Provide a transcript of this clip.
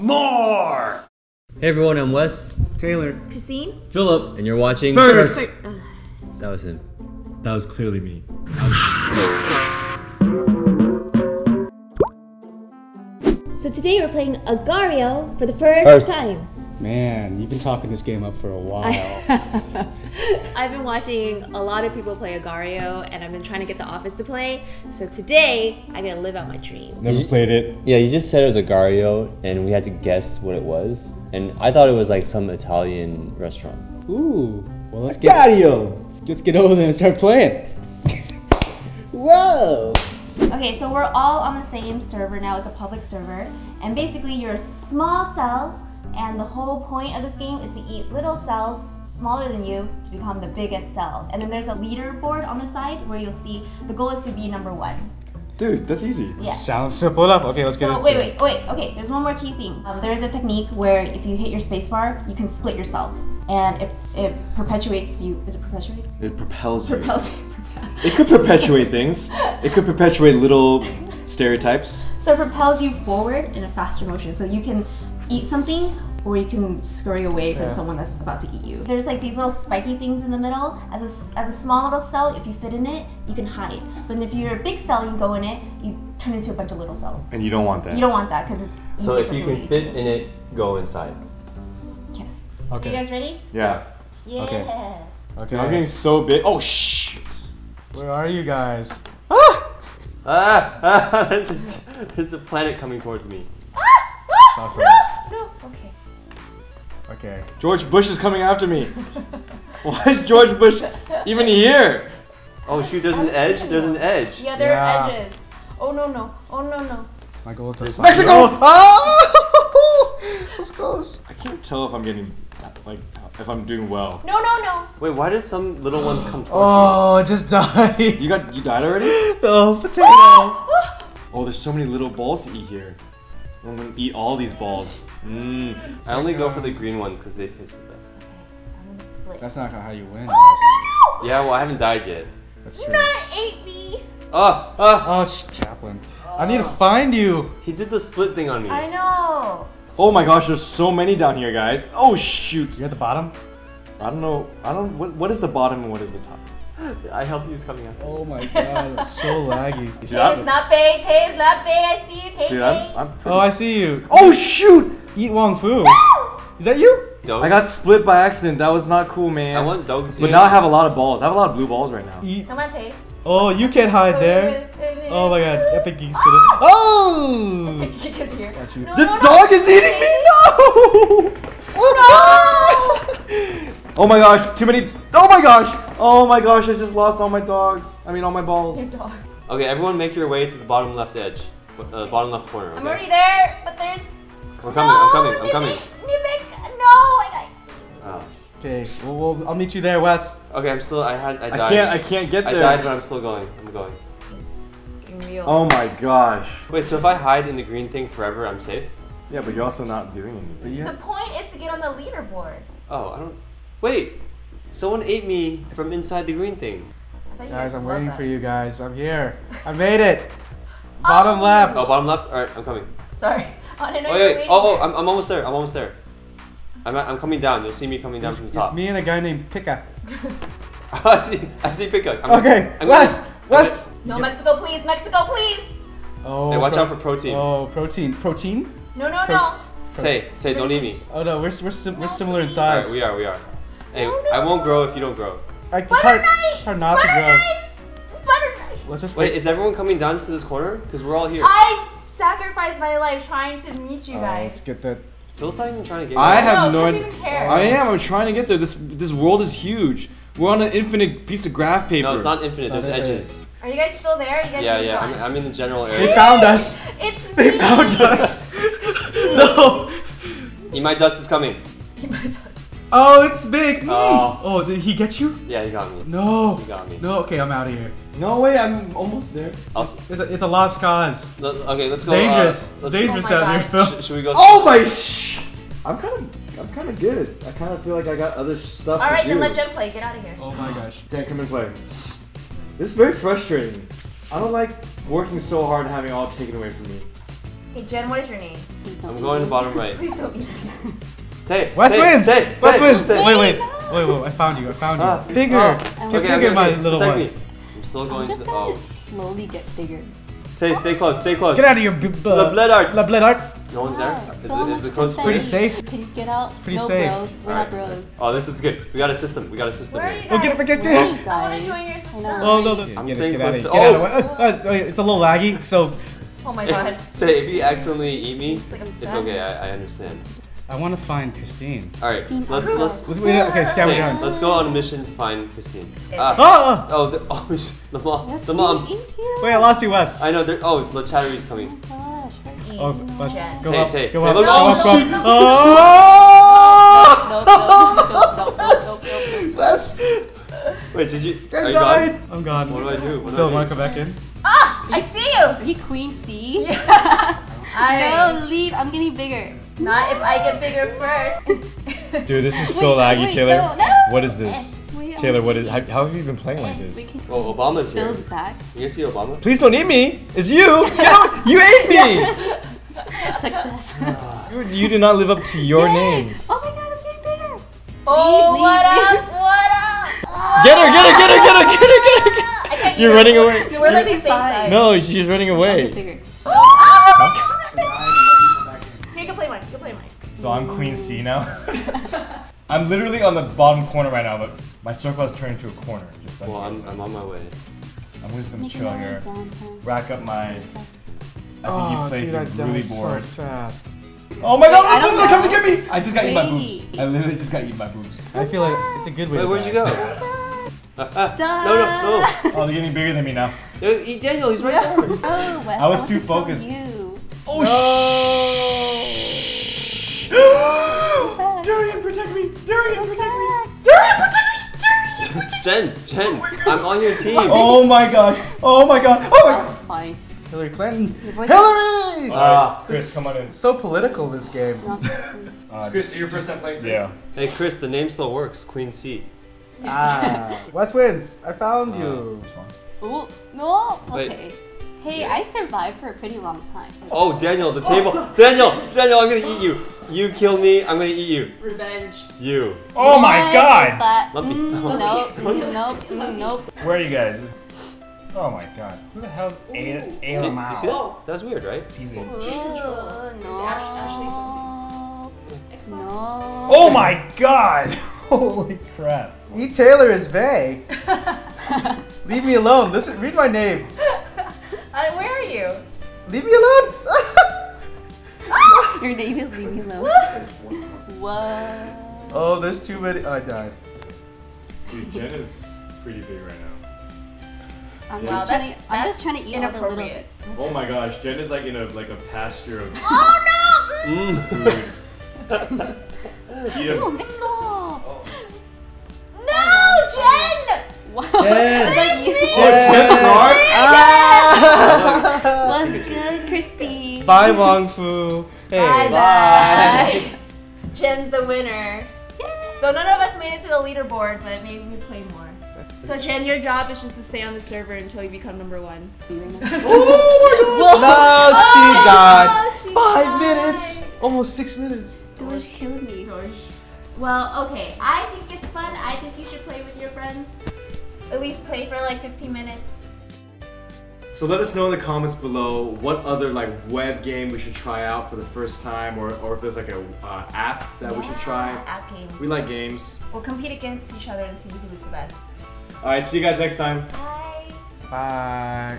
More! Hey everyone, I'm Wes, Taylor. Christine? Philip. and you're watching. First. That was him. That was clearly me. So today we're playing Agario for the first, First. time. Man, you've been talking this game up for a while. I've been watching a lot of people play Agario and I've been trying to get the office to play. So today I get to live out my dream. Never played it. Yeah, you just said it was Agario, and we had to guess what it was. And I thought it was like some Italian restaurant. Ooh. Well, let's get Gario! let's get over there and start playing. Whoa! Okay, so we're all on the same server now. It's a public server. And basically you're a small cell and the whole point of this game is to eat little cells smaller than you to become the biggest cell. And then there's a leaderboard on the side where you'll see the goal is to be number one. Dude, that's easy. Yeah. Sounds simple enough. Okay, let's get into wait, it. wait, wait. Wait. Okay, there's one more key thing. Um, there is a technique where if you hit your spacebar, you can split yourself, and it, it perpetuates you. Is it perpetuates? It propels you. Propels you. It could perpetuate things. It could perpetuate little stereotypes. so it propels you forward in a faster motion. So you can eat something, or you can scurry away from Yeah. someone that's about to eat you. There's like these little spiky things in the middle. As a, s- as a small little cell, if you fit in it, you can hide. But if you're a big cell, you go in it, you turn into a bunch of little cells. And you don't want that. You don't want that because it's So easier if for you them to can eat. fit in it, go inside. Yes. Okay. Are you guys ready? yeah. Yes. Okay. Okay. I'm getting so big. Oh, shh. Where are you guys? Ah! ah there's, a, there's a planet coming towards me. Ah! awesome. No, no. Okay. Okay. George Bush is coming after me. Why is George Bush even here? Oh shoot, there's an edge. There's an edge. Yeah, there Yeah. are edges. Oh no no. Oh no no. My goal is to find- Mexico! Oh! That's close. I can't tell if I'm getting, like, if I'm doing well. No no no. Wait, why does some little ones come towards Oh, just died. You got, you died already? oh, potato. Oh, there's so many little balls to eat here. I'm gonna eat all these balls. Mmm. me? I only go for the green ones because they taste the best. I'm gonna split. That's not how you win. oh Yeah, well I haven't died yet. That's true. Not eight me. Ah! Ah! Oh, sh- Chaplin. I need to find you. He did the split thing on me. I know. Oh my gosh, there's so many down here, guys. Oh shoot. You're at the bottom. I don't know. I don't. What, what is the bottom and what is the top? I helped you is coming after. Oh my god, that's so laggy. Dude, Tay is not big. Tay is not big. I see you. Tay dude, Tay. I'm, I'm pretty. Oh, I see you. oh shoot! Eat Wong Fu. Is that you? Doug? I got split by accident. That was not cool, man. I want dog to. But now I have a lot of balls. I have a lot of blue balls right now. Eat. Come on, Tay. Oh, you can't hide there. Oh my god, Epic Geeks did it. Oh! Kick is here. No, The no, no. dog is eating me. No! Oh my gosh! Too many. Oh my gosh! Oh my gosh! I just lost all my dogs. I mean, all my balls. Your dog. Okay, everyone, make your way to the bottom left edge, uh, bottom left corner. Okay? I'm already there, but there's. I'm coming. I'm coming. I'm coming. Nivek, no, I got. Oh. Okay, well, well, I'll meet you there, Wes. Okay, I'm still. I had. I I can't. I can't get there. I died, but I'm still going. I'm going. It's, it's getting real. Oh my gosh. Wait, so if I hide in the green thing forever, I'm safe? Yeah, but you're also not doing But anything. yeah. The point is to get on the leaderboard. Oh, I don't. Wait, someone ate me from inside the green thing. Guys, I'm waiting that. for you guys. I'm here. I made it. Bottom oh. left. Oh, bottom left. All right, I'm coming. Sorry. I didn't know oh, you're wait. Oh, oh, I'm, I'm almost there. I'm almost there. I'm, I'm coming down. You'll see me coming down It's, from the top. it's me and a guy named Pika. I see. I see pickup. I'm, Okay, I'm Wes, gonna- Wes. No, Mexico, please. Mexico, please. Oh, Hey, watch out for protein. Oh, protein. Protein? No, no, Pro- no. Tay, Tay, don't eat me. Oh no, we're we're, sim- we're similar in please. All right, size. we are. We are. Hey, No, no, I won't grow if you don't grow. I, it's Butter hard. knife. It's hard not to grow. knives. Butter knife. Let's just Wait, wait. is everyone coming down to this corner? Because we're all here. I sacrificed my life trying to meet you Oh, guys. let's get that. Phil's not even trying to get. I have no, no idea. doesn't even care. I am. I'm trying to get there. This this world is huge. We're on an infinite piece of graph paper. No, it's not infinite. It's There's not edges. Are you guys still there? You guys Yeah, yeah. I'm, I'm in the general area. They found us. It's They me. found us. no. Eat my dust is coming. Oh, it's big. Oh. Oh, did he get you? Yeah, he got me. No. He got me. No. Okay, I'm out of here. No way. I'm almost there. I'll It's a, it's a lost cause. let- okay, let's go. uh, dangerous. it's let's- dangerous Oh my down here, Phil. Sh- should we go? Oh my sh! I'm kind of. I'm kind of good. I kind of feel like I got other stuff All to right, do. then let Jen play. Get out of here. Oh my gosh. Okay, come and play. This is very frustrating. I don't like working so hard and having it all taken away from me. Hey, Jen, what is your name? I'm going to bottom right. Please don't eat. Tay. West Tay, wins! Tay, West Tay, wins! Tay. Wait, wait, wait, wait, I found you, I found you. Ah. Bigger! Oh. Get Okay, bigger, okay, my okay. little Protect one. me. I'm still I'm going to just the. gonna Oh. slowly get bigger. Tay, stay close, stay close. Get out of here, b- b- La Bled Art. La Bled Art. No one's there? Yeah, Is, so it, is the much coast Pretty safe. Can you get out? pretty no safe. bros. We're not bros. Oh, this is good. We got a system. We got a system Where are here. you Oh, get guys? it, get Where are it. you I want to join your system. Oh, no, no. I'm Get it, staying get close of to- here. Get Oh! out of- uh, uh, sorry, It's a little laggy, so Oh my god. Tay, if you accidentally eat me, like it's okay. I, I understand. I want to find Christine. All right, Team let's let's Let's wait. Okay, scout Tay, down. let's go on a mission to find Christine. Ah, Ah! oh, the, oh, the mom, That's the mom. Wait, I lost you, Wes. I know. they're- Oh, the chattery's coming. Oh my gosh. hurry. Eat. Oh, Wes, Jen. go Tay, up, Tay, go Tay, up, look- go oh, up, go shoot. up. No, no, no, no, no, no, no, no. Wes. Wait, did you? I are you died. gone? I'm gone. What do I do? What do Phil, I do? wanna come back in? Ah! I see you! Are you queen C? I No, leave. I'm getting bigger. Not if I get bigger first. Dude, this is so Wait, laggy, wait, Taylor. no, no. What is this? Eh, wait, Taylor, what is? How, how have you been playing like eh, We this? can. Oh, Obama's here. Phil's back. You guys see Obama? Please don't eat me. It's you. Get out. You ate me. Success. You, you did not live up to your name. Oh my god, I'm getting bigger. Oh, Leave, what leave. up? What up? Get her. Get her. Get her. Get her. Get her. Get her. You're running away. We're like the You're same size. No, she's running I'm away. So I'm Queen C now. I'm literally on the bottom corner right now, but my circle has turned into a corner. Just like Well, I'm, I'm on my way. I'm just gonna Making chill my here, downtown. rack up my. I think you played I you're really bored. so fast. Oh my god, I don't look, they're coming to get me! I just got eaten by Wait. boobs. I literally just got eaten by boobs. I feel like it's a good way. Wait, to where'd you go? Ah, ah, Duh. no, no, Oh, they're getting bigger than me now. no. Yo, eat Daniel, he's right there. Oh, Wes, I was want too focused. You. Oh shh! Darian, protect me! Darian, protect me! Darian, protect me! Darian! Jen, Jen, I'm on your team. Oh my gosh! Oh my god! Oh my god! Fine. Hillary Clinton. Your voice Hillary! Ah. Chris, come on in. So political this game. not Uh, Chris, your first time playing too? yeah. Hey, Chris, the name still works. Queen C. Ah, West wins. I found you. Ooh, no. Wait. Okay. Hey, I survived for a pretty long time. Oh, Daniel, the table. Daniel, Daniel, I'm gonna eat you. You kill me, I'm gonna eat you. Revenge. You. Oh my god! was that? Lumpy. Mm, nope. Mm, nope. Mm, nope. Where are you guys? Oh my god. Who the hell's A- See, you see that? That was weird, right? He's a- Ooh, no. No. Oh my god! Holy crap. E. Taylor is Vay. Leave me alone. Listen, read my name. Leave me alone. Your name is Leave Me Alone. what? oh, there's too many. Oh, I died. Dude, Jen is pretty big right now. I'm, Wow, just, that's- trying to, I'm just trying to eat all the little. Oh my gosh, Jen is like in a like a pasture of Mm. food. Eat Ooh, Bye, Wong Fu. Hey. Bye bye. Jen's the winner. Though none of us made it to the leaderboard, but maybe we play more. So Jen, your job is just to stay on the server until you become number one. No, she died. Oh, she Five died. minutes. Almost six minutes. Doge killed me. Well, okay. I think it's fun. I think you should play with your friends. At least play for like 15 minutes. So let us know in the comments below what other like web game we should try out for the first time, or, or if there's like a uh, app that we should try. App game. We like games. We'll compete against each other and see who's the best. All right, see you guys next time. Bye. Bye.